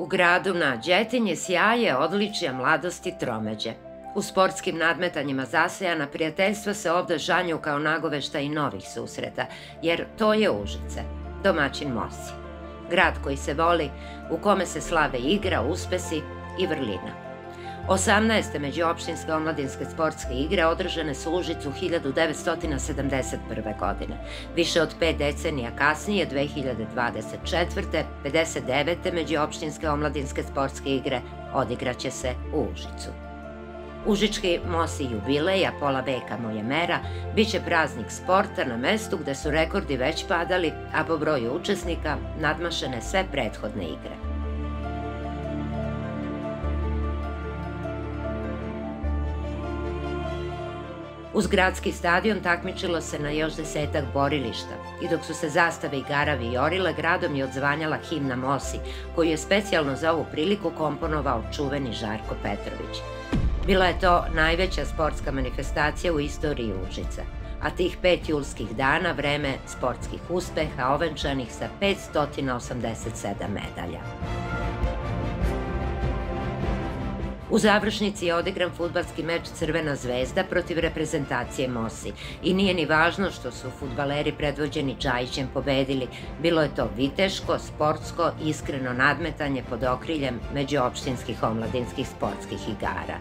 U gradu na Đetinje sjaje odličija mladosti tromeđe. U sportskim nadmetanjima zasejana prijateljstva se ovde žanju kao nagovešta i novih susreta, jer to je Užice, domaćin Mosi. Grad koji se voli, u kome se slave igra, uspesi i vrlina. 18. međuopštinske omladinske sportske igre održane su u Užicu 1971. godine. Više od pet decenija kasnije, 2024. 59. međuopštinske omladinske sportske igre odigraće se u Užicu. Užički mosi jubileja, pola veka moje mera, bit će praznik sporta na mestu gde su rekordi već padali, a po broju učesnika nadmašene sve prethodne igre. Uz gradski stadion takmičilo se na još desetak borilišta i dok su se zastave i garavi jorile, gradom je odzvanjala himna Mosi, koju je specijalno za ovu priliku komponovao čuveni Žarko Petrović. Bila je to najveća sportska manifestacija u istoriji Užica, a tih pet julskih dana vreme sportskih uspeha ovenčanih sa 587 medalja. U završnici je odigran futbalski meč Crvena zvezda protiv reprezentacije Mosi i nije ni važno što su futbaleri predvođeni Čajićem pobedili. Bilo je to viteško, sportsko, iskreno nadmetanje pod okriljem međuopštinskih omladinskih sportskih igara.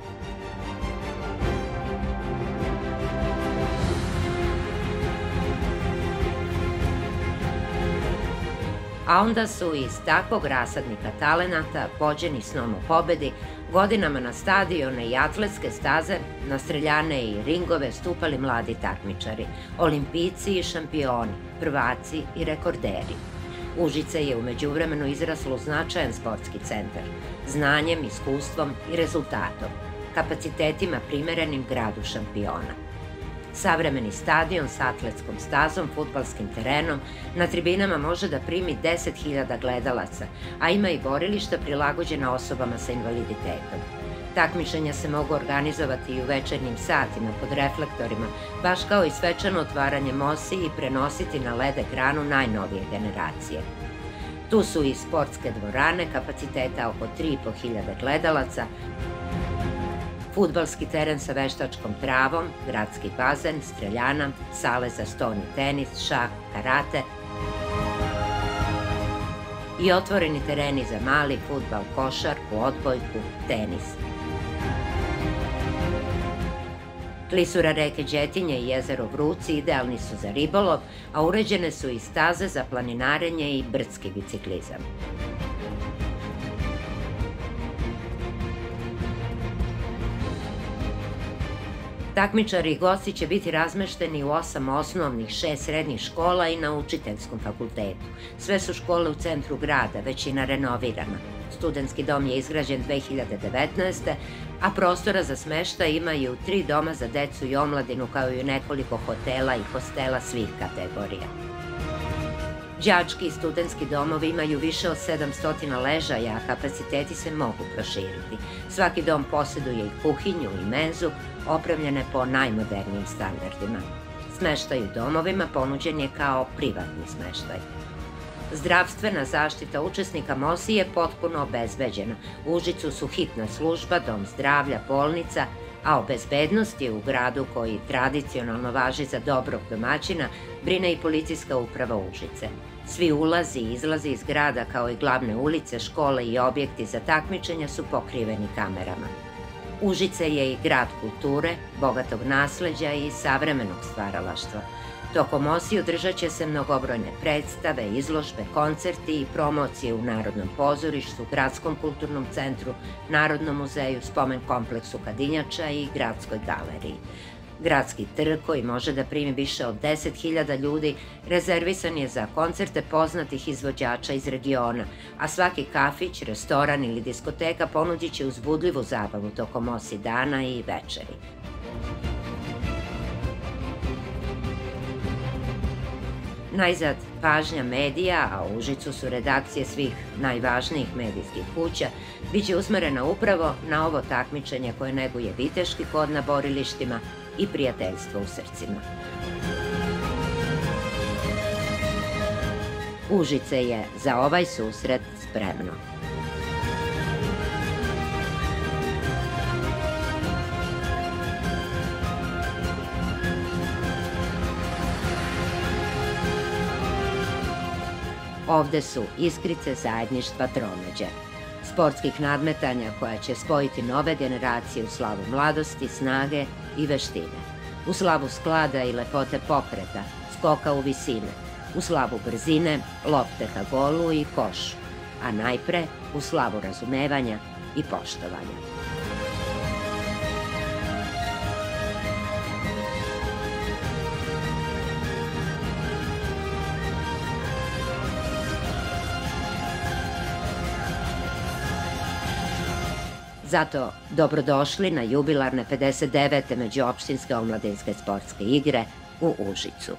A onda su iz takvog rasadnika talenata, pođeni snom o pobedi, godinama na stadione i atletske staze, na streljane i ringove stupali mladi takmičari, olimpijci i šampioni, prvaci i rekorderi. Užice je umeđu vremenu izraslo u značajan sportski centar, znanjem, iskustvom i rezultatom, kapacitetima primerenim gradu šampiona. Savremeni stadion sa atletskom stazom, futbalskim terenom, na tribinama može da primi 10.000 gledalaca, a ima i borilišta prilagođena osobama sa invaliditetom. Takmičenja se mogu organizovati i u večernjim satima pod reflektorima, baš kao i svečano otvaranje mosi i prenositi na LED ekranu najnovije generacije. Tu su i sportske dvorane kapaciteta oko 3.500 gledalaca, futbalski teren sa veštačkom travom, gradski bazen, streljana, sale za stoni tenis, šah, karate i otvoreni tereni za mali futbal, košarku, odbojku, tenis. Klisura reke Đetinje i jezero Vruci idealni su za ribolov, a uređene su i staze za planinarenje i brdski biciklizam. Takmičari i gosti će biti razmešteni u osam osnovnih, šest srednjih škola i na učiteljskom fakultetu. Sve su škole u centru grada, većina renovirana. Studentski dom je izgrađen 2019. a prostora za smešta ima i u tri doma za decu i omladinu kao i nekoliko hotela i hostela svih kategorija. Đački i studentski domovi imaju više od 700 ležaja, a kapaciteti se mogu proširiti. Svaki dom posjeduje i kuhinju i menzu, opremljene po najmodernijim standardima. Smeštaj u domovima ponuđen je kao privatni smeštaj. Zdravstvena zaštita učesnika MOSI je potpuno obezbeđena. U Užicu su hitna služba, dom zdravlja, bolnica, a o bezbednosti u gradu koji tradicionalno važi za dobrog domaćina brine i policijska uprava Užice. Svi ulazi i izlazi iz grada kao i glavne ulice, škole i objekti za takmičenja su pokriveni kamerama. Užice je i grad kulture, bogatog nasleđa i savremenog stvaralaštva. Tokom osi održat će se mnogobrojne predstave, izložbe, koncerti i promocije u Narodnom pozorištu, Gradskom kulturnom centru, Narodnom muzeju, spomen kompleksu Kadinjača i Gradskoj galeriji. Gradski trg, koji može da primi više od 10.000 ljudi, rezervisan je za koncerte poznatih izvođača iz regiona, a svaki kafić, restoran ili diskoteka ponudit će uzbudljivu zabavu tokom osi dana i večeri. Najzad, pažnja medija, a u Užicu su redakcije svih najvažnijih medijskih kuća, biće usmerena upravo na ovo takmičenje koje neguje viteški kod na borilištima i prijateljstvo u srcima. Užice je za ovaj susret spremno. Ovde su iskrice zajedništva tromeđe. Sportskih nadmetanja koja će spojiti nove generacije u slavu mladosti, snage i veštine. U slavu sklada i lepote pokreta, skoka u visine. U slavu brzine, lopte ka golu i košu. A najpre u slavu razumevanja i poštovanja. Zato dobrodošli na jubilarne 59. međuopštinske omladinske sportske igre u Užicu.